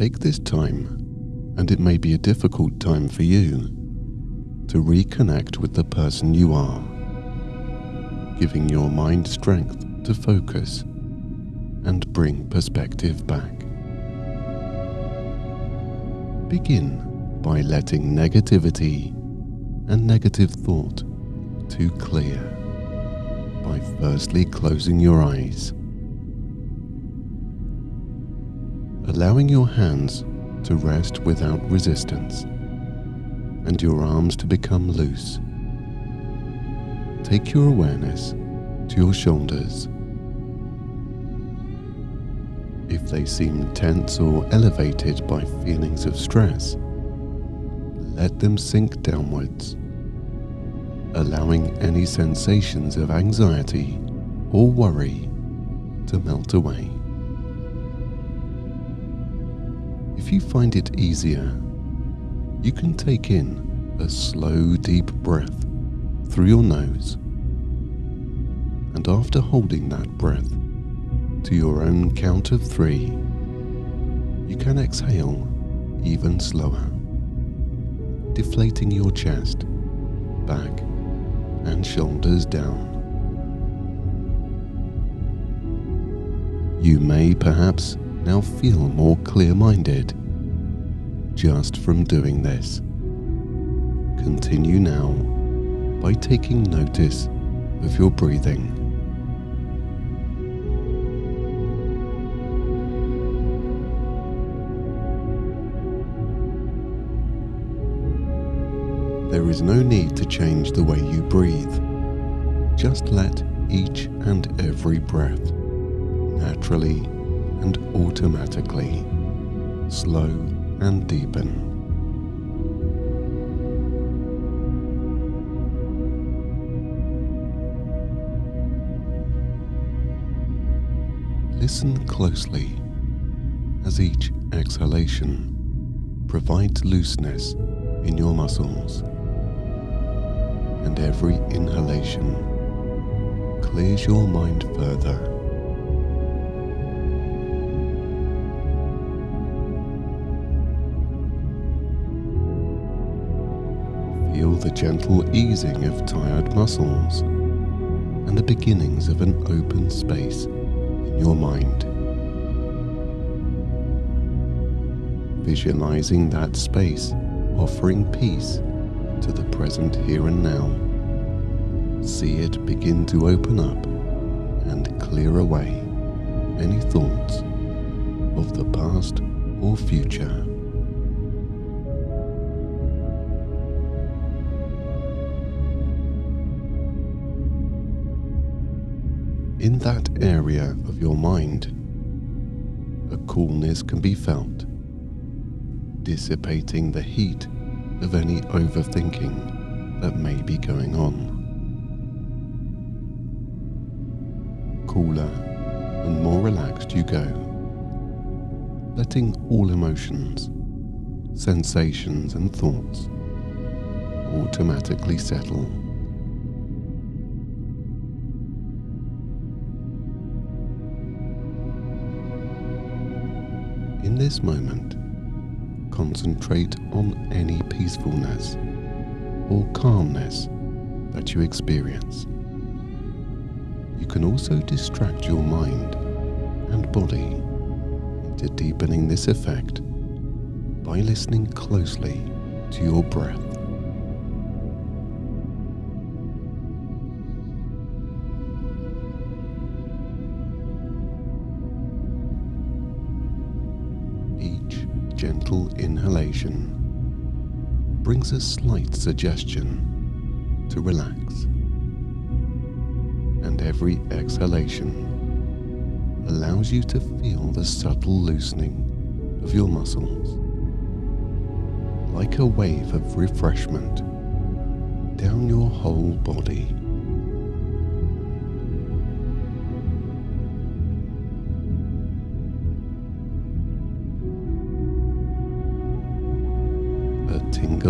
Take this time, and it may be a difficult time for you, to reconnect with the person you are, giving your mind strength to focus and bring perspective back. Begin by letting negativity and negative thought to clear by firstly closing your eyes. Allowing your hands to rest without resistance and your arms to become loose. Take your awareness to your shoulders. If they seem tense or elevated by feelings of stress, let them sink downwards, allowing any sensations of anxiety or worry to melt away. If you find it easier, you can take in a slow, deep breath through your nose. And after holding that breath to your own count of three, you can exhale even slower, deflating your chest, back, and shoulders down. You may perhaps now feel more clear minded just from doing this. Continue now by taking notice of your breathing. There is no need to change the way you breathe. Just let each and every breath naturally and automatically slow and deepen. Listen closely as each exhalation provides looseness in your muscles, and every inhalation clears your mind further. The gentle easing of tired muscles and the beginnings of an open space in your mind. Visualizing that space offering peace to the present here and now. See it begin to open up and clear away any thoughts of the past or future. In that area of your mind, a coolness can be felt, dissipating the heat of any overthinking that may be going on. Cooler and more relaxed you go, letting all emotions, sensations, and thoughts automatically settle. This moment, concentrate on any peacefulness or calmness that you experience. You can also distract your mind and body into deepening this effect by listening closely to your breath. Gentle inhalation brings a slight suggestion to relax, and every exhalation allows you to feel the subtle loosening of your muscles, like a wave of refreshment down your whole body.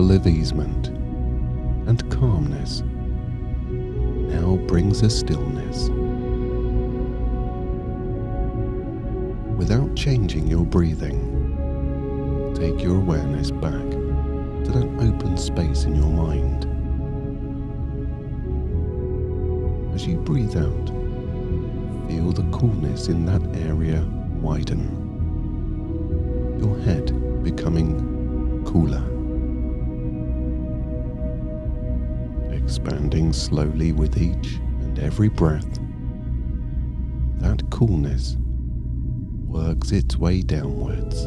A of easement and calmness now brings a stillness. Without changing your breathing, take your awareness back to that open space in your mind. As you breathe out, feel the coolness in that area widen. Your head becoming cooler. Expanding slowly with each and every breath. That coolness works its way downwards.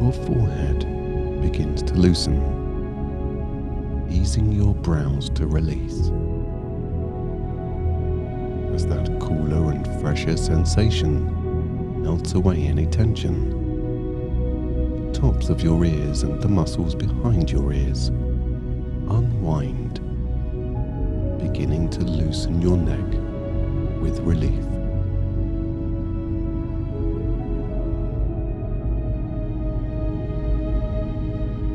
Your forehead begins to loosen, easing your brows to release. As that cooler and fresher sensation melts away any tension, the tops of your ears and the muscles behind your ears unwind, beginning to loosen your neck with relief.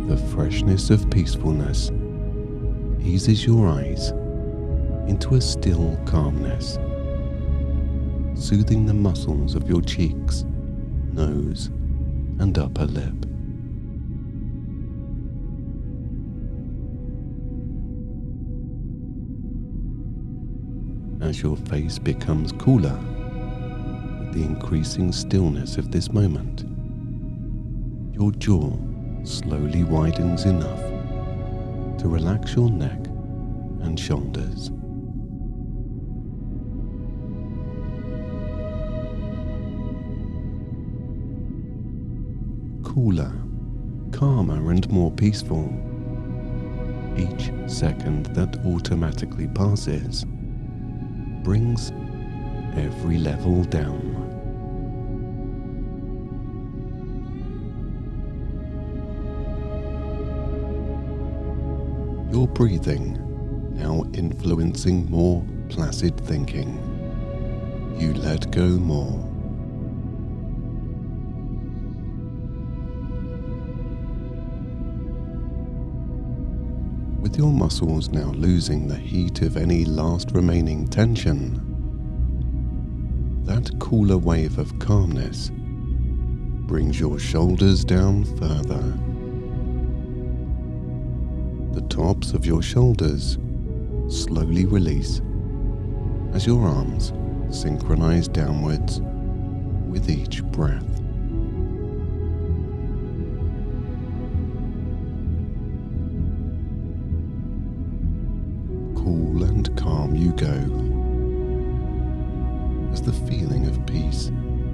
The freshness of peacefulness eases your eyes into a still calmness, soothing the muscles of your cheeks, nose, and upper lip. As your face becomes cooler with the increasing stillness of this moment, your jaw slowly widens enough to relax your neck and shoulders. Cooler, calmer, and more peaceful. Each second that automatically passes brings every level down. Your breathing now influencing more placid thinking. You let go more. With your muscles now losing the heat of any last remaining tension, that cooler wave of calmness brings your shoulders down further. The tops of your shoulders slowly release as your arms synchronize downwards with each breath.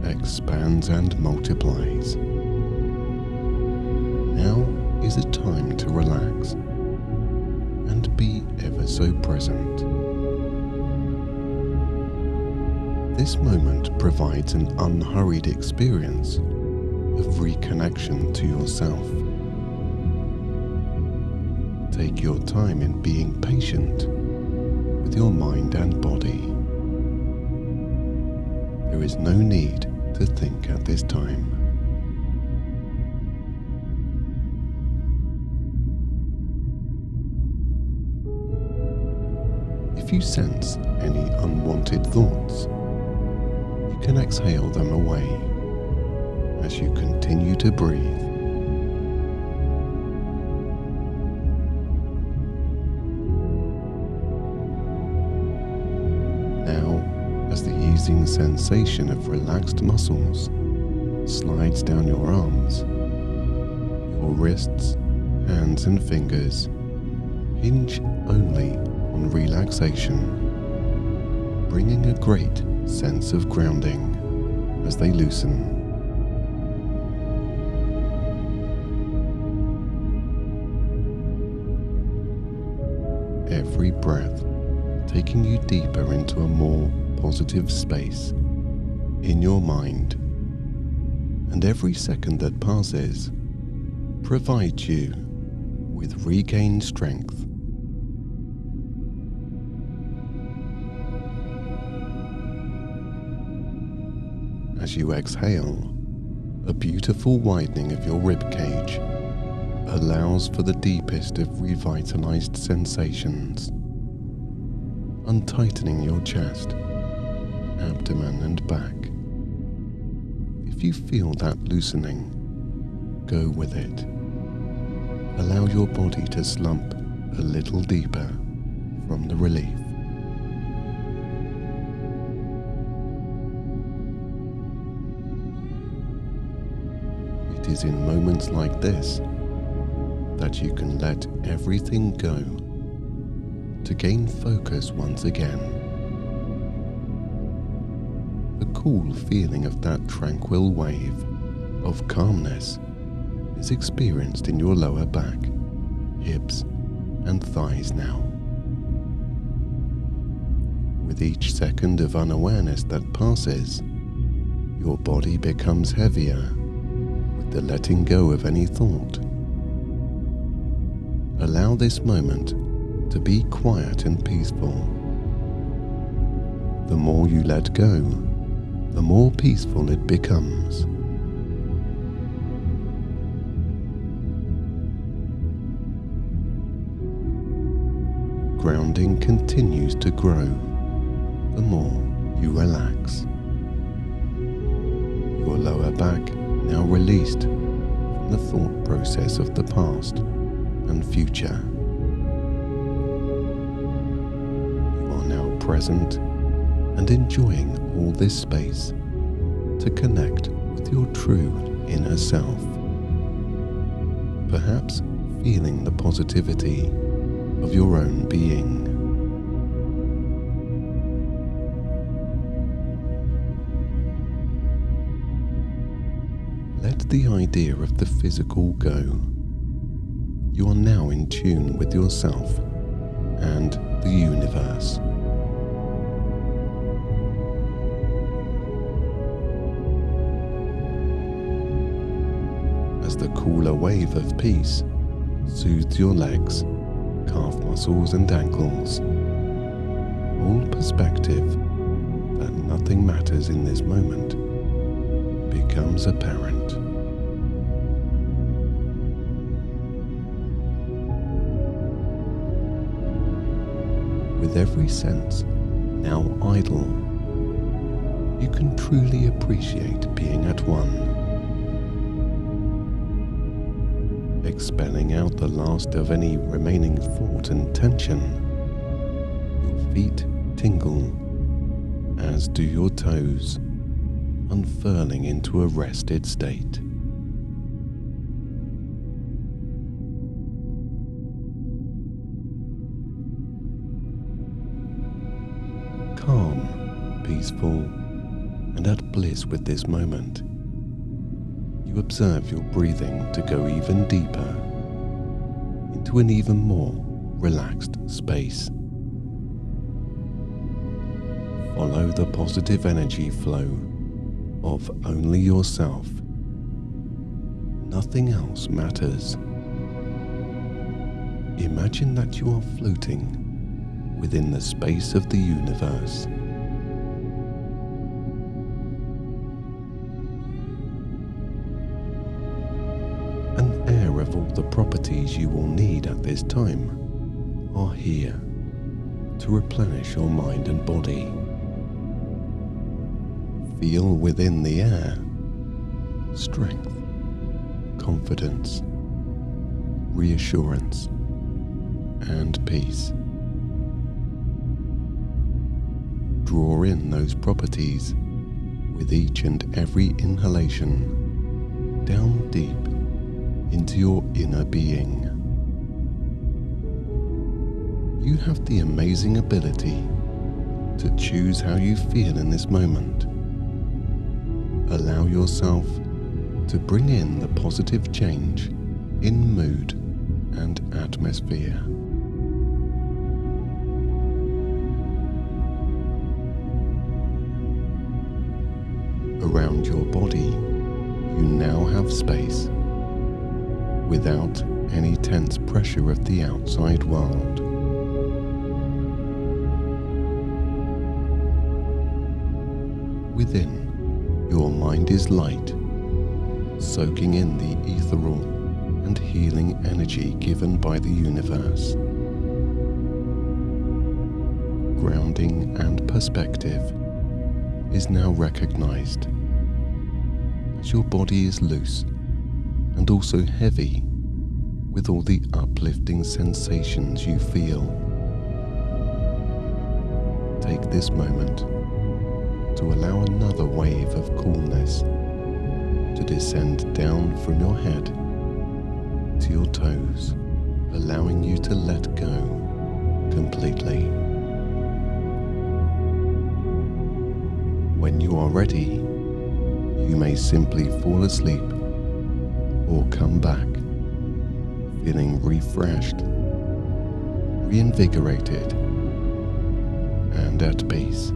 Expands and multiplies. Now is a time to relax and be ever so present. This moment provides an unhurried experience of reconnection to yourself. Take your time in being patient with your mind and body. There is no need to think at this time. If you sense any unwanted thoughts, you can exhale them away as you continue to breathe. Sensation of relaxed muscles slides down your arms, your wrists, hands, and fingers hinge only on relaxation, bringing a great sense of grounding as they loosen. Every breath taking you deeper into a more positive space in your mind, and every second that passes provides you with regained strength. As you exhale, a beautiful widening of your rib cage allows for the deepest of revitalized sensations untightening your chest, abdomen, and back. If you feel that loosening, go with it. Allow your body to slump a little deeper from the relief. It is in moments like this that you can let everything go to gain focus once again. The cool feeling of that tranquil wave of calmness is experienced in your lower back, hips, and thighs now. With each second of unawareness that passes, your body becomes heavier with the letting go of any thought. Allow this moment to be quiet and peaceful. The more you let go, the more peaceful it becomes. Grounding continues to grow the more you relax. Your lower back now released from the thought process of the past and future. You are now present and enjoying all this space to connect with your true inner self. Perhaps feeling the positivity of your own being. Let the idea of the physical go. You are now in tune with yourself and the universe. The cooler wave of peace soothes your legs, calf muscles, and ankles, all perspective that nothing matters in this moment becomes apparent. With every sense now idle, you can truly appreciate being at one. Expelling out the last of any remaining thought and tension. Your feet tingle, as do your toes, unfurling into a rested state. Calm, peaceful, and at bliss with this moment you observe your breathing to go even deeper into an even more relaxed space. Follow the positive energy flow of only yourself. Nothing else matters. Imagine that you are floating within the space of the universe. All the properties you will need at this time are here to replenish your mind and body. Feel within the air strength, confidence, reassurance, and peace. Draw in those properties with each and every inhalation down deep into your inner being. You have the amazing ability to choose how you feel in this moment. Allow yourself to bring in the positive change in mood and atmosphere. Around your body, you now have space without any tense pressure of the outside world. Within, your mind is light, soaking in the ethereal and healing energy given by the universe. grounding and perspective is now recognized as your body is loose and also heavy with all the uplifting sensations you feel. Take this moment to allow another wave of coolness to descend down from your head to your toes, allowing you to let go completely. When you are ready, you may simply fall asleep or come back feeling refreshed, reinvigorated, and at peace.